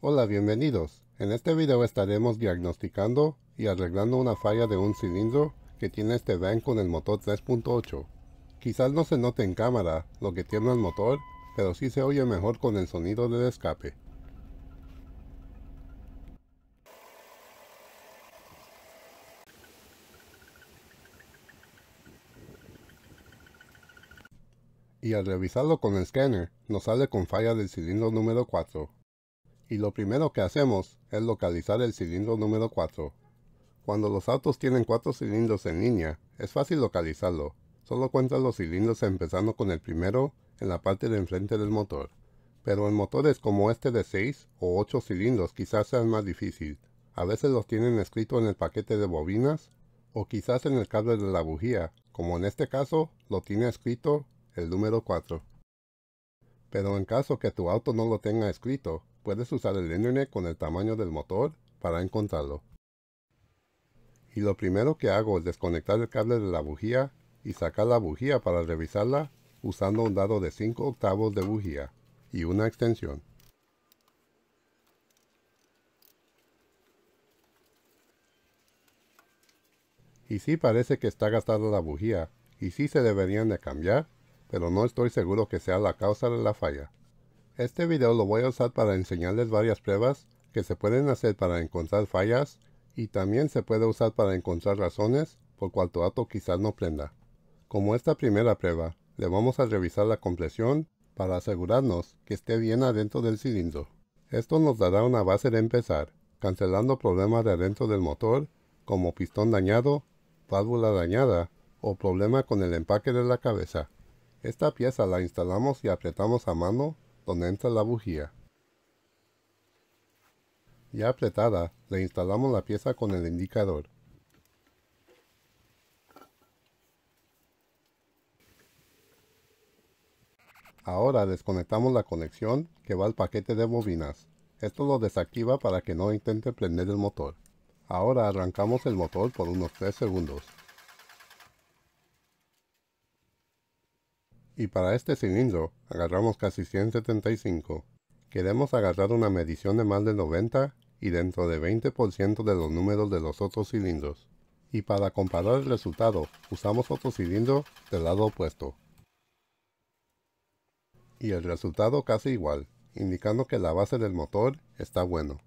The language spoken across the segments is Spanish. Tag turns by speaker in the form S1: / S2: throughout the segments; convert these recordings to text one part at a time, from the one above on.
S1: Hola, bienvenidos. En este video estaremos diagnosticando y arreglando una falla de un cilindro que tiene este van con el motor 3.8. Quizás no se note en cámara lo que tiene el motor, pero sí se oye mejor con el sonido del escape. y al revisarlo con el scanner nos sale con falla del cilindro número 4. Y lo primero que hacemos es localizar el cilindro número 4. Cuando los autos tienen 4 cilindros en línea, es fácil localizarlo. Solo cuenta los cilindros empezando con el primero en la parte de enfrente del motor. Pero en motores como este de 6 o 8 cilindros quizás sea más difícil. A veces los tienen escrito en el paquete de bobinas o quizás en el cable de la bujía, como en este caso lo tiene escrito el número 4. Pero en caso que tu auto no lo tenga escrito, puedes usar el internet con el tamaño del motor para encontrarlo. Y lo primero que hago es desconectar el cable de la bujía y sacar la bujía para revisarla usando un dado de 5 octavos de bujía y una extensión. Y sí parece que está gastada la bujía, y sí se deberían de cambiar, pero no estoy seguro que sea la causa de la falla. Este video lo voy a usar para enseñarles varias pruebas que se pueden hacer para encontrar fallas y también se puede usar para encontrar razones por cual tu quizás no prenda. Como esta primera prueba, le vamos a revisar la compresión para asegurarnos que esté bien adentro del cilindro. Esto nos dará una base de empezar, cancelando problemas de adentro del motor como pistón dañado, válvula dañada o problema con el empaque de la cabeza. Esta pieza la instalamos y apretamos a mano donde entra la bujía. Ya apretada, le instalamos la pieza con el indicador. Ahora desconectamos la conexión que va al paquete de bobinas. Esto lo desactiva para que no intente prender el motor. Ahora arrancamos el motor por unos 3 segundos. Y para este cilindro agarramos casi 175. Queremos agarrar una medición de más de 90 y dentro de 20% de los números de los otros cilindros. Y para comparar el resultado usamos otro cilindro del lado opuesto. Y el resultado casi igual, indicando que la base del motor está bueno.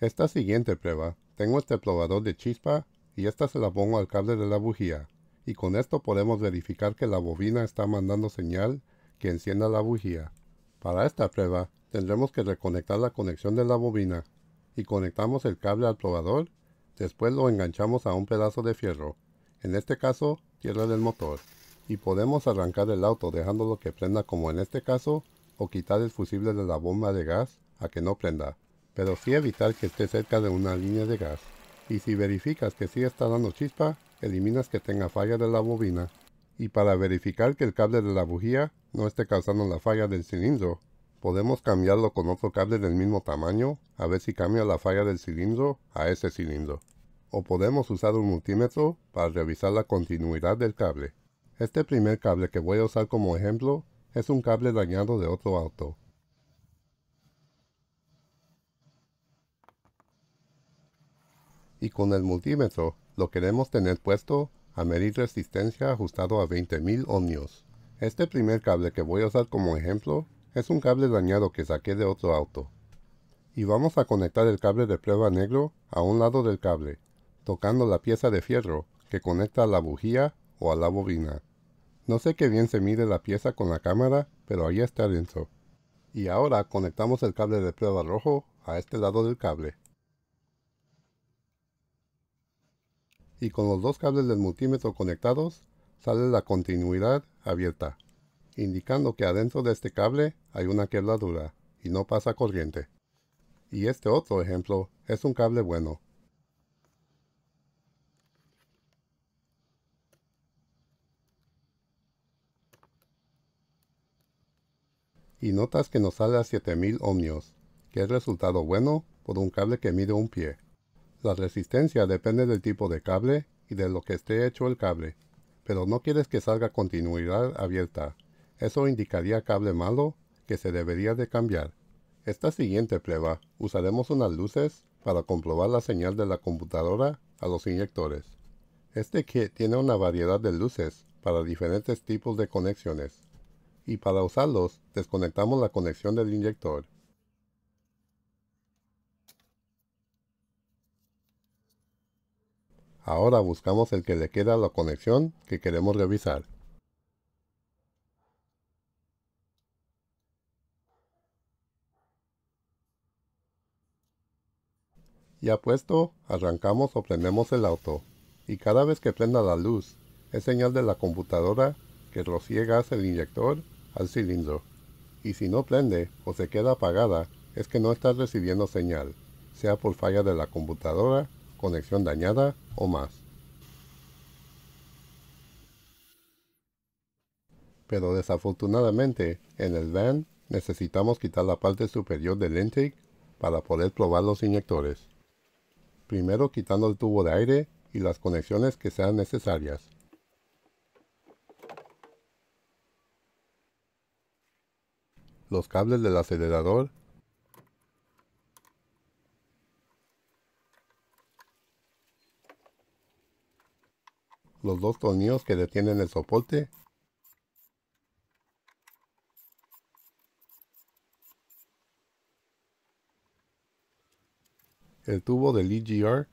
S1: Esta siguiente prueba, tengo este probador de chispa y esta se la pongo al cable de la bujía y con esto podemos verificar que la bobina está mandando señal que encienda la bujía. Para esta prueba tendremos que reconectar la conexión de la bobina y conectamos el cable al probador, después lo enganchamos a un pedazo de fierro, en este caso tierra del motor, y podemos arrancar el auto dejándolo que prenda como en este caso o quitar el fusible de la bomba de gas a que no prenda, pero sí evitar que esté cerca de una línea de gas. Y si verificas que sí está dando chispa, eliminas que tenga falla de la bobina. Y para verificar que el cable de la bujía no esté causando la falla del cilindro, podemos cambiarlo con otro cable del mismo tamaño a ver si cambia la falla del cilindro a ese cilindro. O podemos usar un multímetro para revisar la continuidad del cable. Este primer cable que voy a usar como ejemplo es un cable dañado de otro auto. Y con el multímetro lo queremos tener puesto a medir resistencia ajustado a 20.000 ohmios. Este primer cable que voy a usar como ejemplo es un cable dañado que saqué de otro auto. Y vamos a conectar el cable de prueba negro a un lado del cable, tocando la pieza de fierro que conecta a la bujía o a la bobina. No sé qué bien se mide la pieza con la cámara, pero ahí está dentro. Y ahora conectamos el cable de prueba rojo a este lado del cable. Y con los dos cables del multímetro conectados sale la continuidad abierta, indicando que adentro de este cable hay una quebradura y no pasa corriente. Y este otro ejemplo es un cable bueno. Y notas que nos sale a 7000 ohmios, que es resultado bueno por un cable que mide un pie. La resistencia depende del tipo de cable y de lo que esté hecho el cable, pero no quieres que salga continuidad abierta. Eso indicaría cable malo que se debería de cambiar. Esta siguiente prueba usaremos unas luces para comprobar la señal de la computadora a los inyectores. Este kit tiene una variedad de luces para diferentes tipos de conexiones y para usarlos desconectamos la conexión del inyector. Ahora buscamos el que le queda la conexión que queremos revisar. Ya puesto, arrancamos o prendemos el auto, y cada vez que prenda la luz, es señal de la computadora que rocíe gas el inyector al cilindro. Y si no prende o se queda apagada, es que no está recibiendo señal, sea por falla de la computadora, conexión dañada o más. Pero desafortunadamente, en el van necesitamos quitar la parte superior del intake para poder probar los inyectores primero quitando el tubo de aire y las conexiones que sean necesarias. Los cables del acelerador dos tornillos que detienen el soporte. El tubo del EGR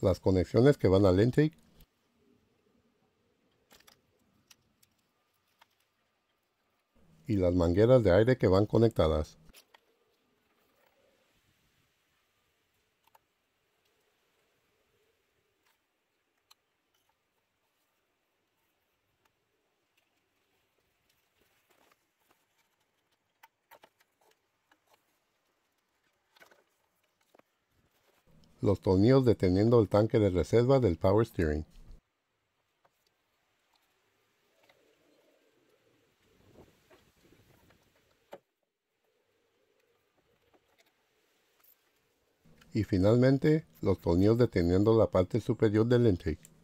S1: las conexiones que van al intake y las mangueras de aire que van conectadas. Los tornillos deteniendo el tanque de reserva del power steering. Y finalmente, los tornillos deteniendo la parte superior del intake.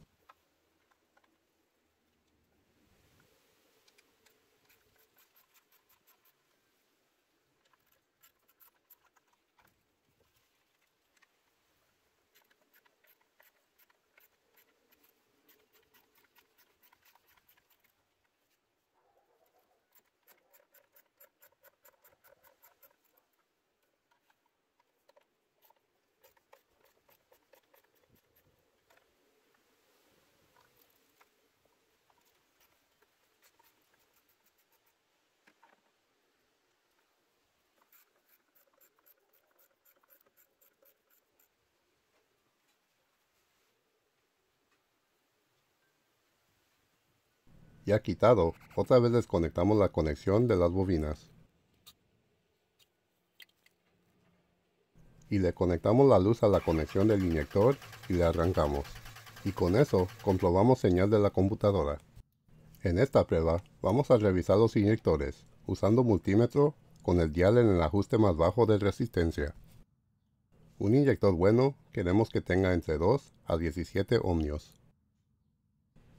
S1: Ya quitado, otra vez desconectamos la conexión de las bobinas. Y le conectamos la luz a la conexión del inyector y le arrancamos. Y con eso comprobamos señal de la computadora. En esta prueba vamos a revisar los inyectores usando multímetro con el dial en el ajuste más bajo de resistencia. Un inyector bueno queremos que tenga entre 2 a 17 ohmios.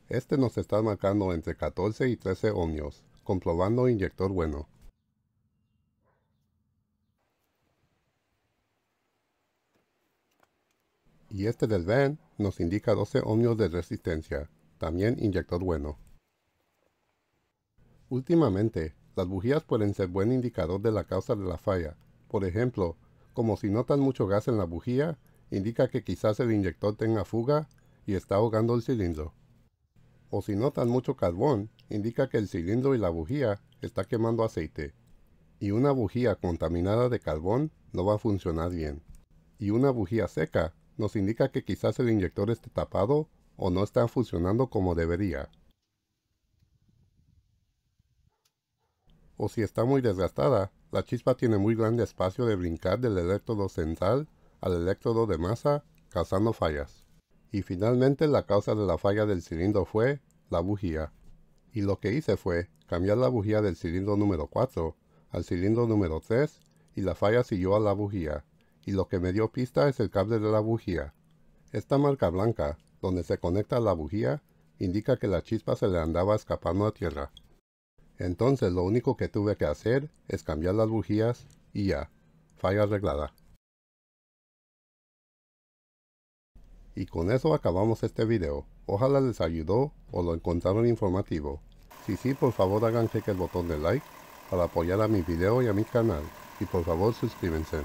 S1: Este nos está marcando entre 14 y 13 ohmios, comprobando inyector bueno. Y este del van nos indica 12 ohmios de resistencia, también inyector bueno. Últimamente, las bujías pueden ser buen indicador de la causa de la falla. Por ejemplo, como si notan mucho gas en la bujía, indica que quizás el inyector tenga fuga y está ahogando el cilindro o si notan mucho carbón, indica que el cilindro y la bujía está quemando aceite. Y una bujía contaminada de carbón no va a funcionar bien. Y una bujía seca nos indica que quizás el inyector esté tapado o no está funcionando como debería. O si está muy desgastada, la chispa tiene muy grande espacio de brincar del electrodo central al electrodo de masa, causando fallas. Y finalmente la causa de la falla del cilindro fue la bujía. Y lo que hice fue cambiar la bujía del cilindro número 4 al cilindro número 3 y la falla siguió a la bujía. Y lo que me dio pista es el cable de la bujía. Esta marca blanca, donde se conecta la bujía, indica que la chispa se le andaba escapando a tierra. Entonces lo único que tuve que hacer es cambiar las bujías y ya, falla arreglada. Y con eso acabamos este video. Ojalá les ayudó o lo encontraron informativo. Si sí, por favor hagan clic el botón de like para apoyar a mi video y a mi canal. Y por favor suscríbanse.